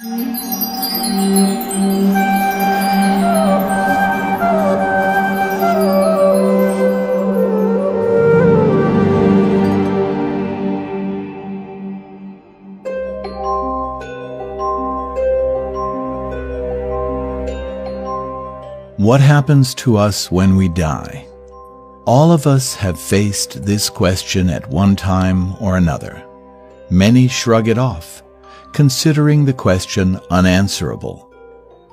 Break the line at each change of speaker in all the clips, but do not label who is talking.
What happens to us when we die? All of us have faced this question at one time or another. Many shrug it off, considering the question unanswerable.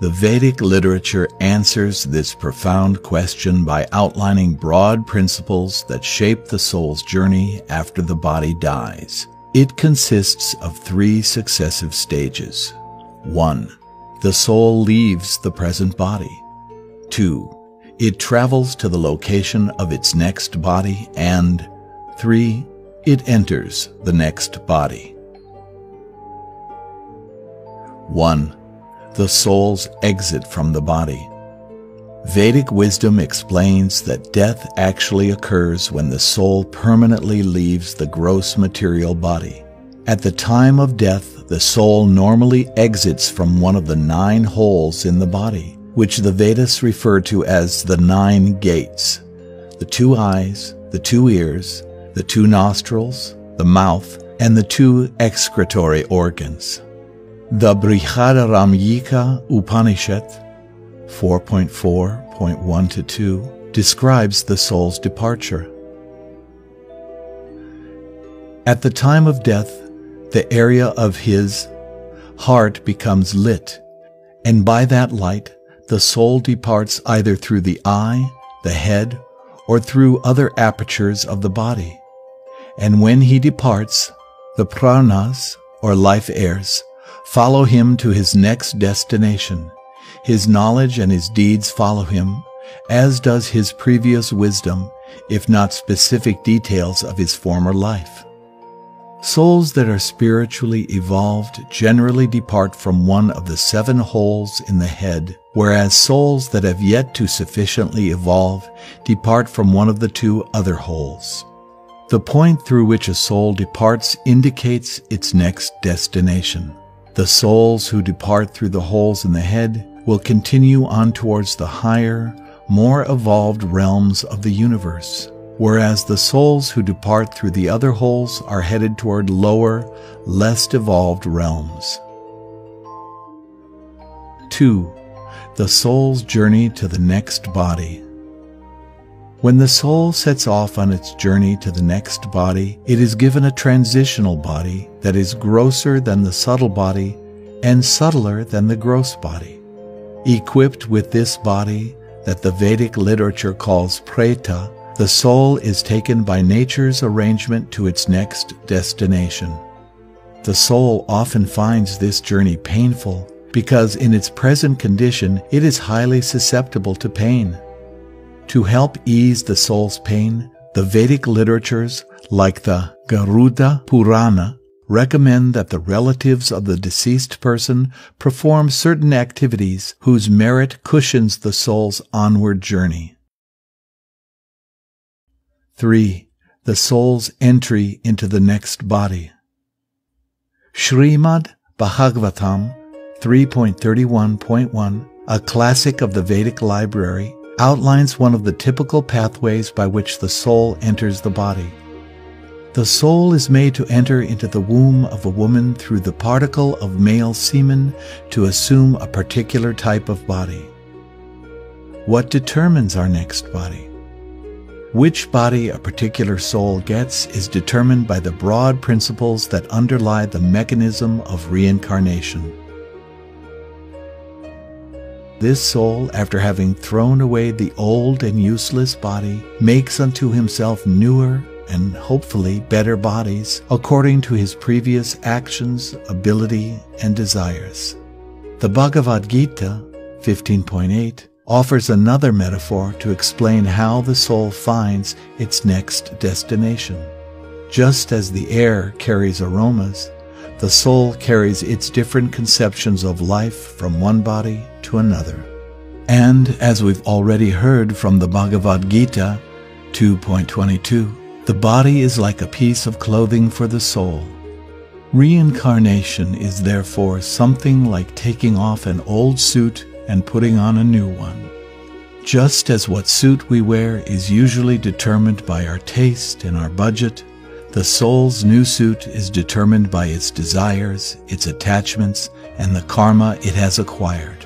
The Vedic literature answers this profound question by outlining broad principles that shape the soul's journey after the body dies. It consists of three successive stages. 1. The soul leaves the present body. 2. It travels to the location of its next body. And 3. It enters the next body. 1. The soul's exit from the body. Vedic wisdom explains that death actually occurs when the soul permanently leaves the gross material body. At the time of death, the soul normally exits from one of the nine holes in the body which the Vedas refer to as the nine gates the two eyes, the two ears, the two nostrils, the mouth, and the two excretory organs. The Brihadaranyaka Upanishad 4.4.1 to 2 describes the soul's departure. At the time of death, the area of his heart becomes lit, and by that light, the soul departs either through the eye, the head, or through other apertures of the body. And when he departs, the pranas, or life airs, follow him to his next destination. His knowledge and his deeds follow him, as does his previous wisdom, if not specific details of his former life. Souls that are spiritually evolved generally depart from one of the seven holes in the head, whereas souls that have yet to sufficiently evolve depart from one of the two other holes. The point through which a soul departs indicates its next destination. The souls who depart through the holes in the head will continue on towards the higher, more evolved realms of the universe whereas the souls who depart through the other holes are headed toward lower, less evolved realms. 2. The soul's journey to the next body. When the soul sets off on its journey to the next body, it is given a transitional body that is grosser than the subtle body and subtler than the gross body. Equipped with this body that the Vedic literature calls preta, the soul is taken by nature's arrangement to its next destination. The soul often finds this journey painful because in its present condition it is highly susceptible to pain. To help ease the soul's pain, the Vedic literatures like the Garuda Purana recommend that the relatives of the deceased person perform certain activities whose merit cushions the soul's onward journey. 3. The soul's entry into the next body. Srimad Bhagavatam 3.31.1, a classic of the Vedic library, outlines one of the typical pathways by which the soul enters the body. The soul is made to enter into the womb of a woman through the particle of male semen to assume a particular type of body. What determines our next body? Which body a particular soul gets is determined by the broad principles that underlie the mechanism of reincarnation. This soul, after having thrown away the old and useless body, makes unto himself newer and hopefully better bodies according to his previous actions, ability, and desires. The Bhagavad Gita 15.8 offers another metaphor to explain how the soul finds its next destination. Just as the air carries aromas, the soul carries its different conceptions of life from one body to another. And as we've already heard from the Bhagavad Gita 2.22, the body is like a piece of clothing for the soul. Reincarnation is therefore something like taking off an old suit and putting on a new one. Just as what suit we wear is usually determined by our taste and our budget, the soul's new suit is determined by its desires, its attachments, and the karma it has acquired.